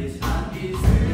is, hand is.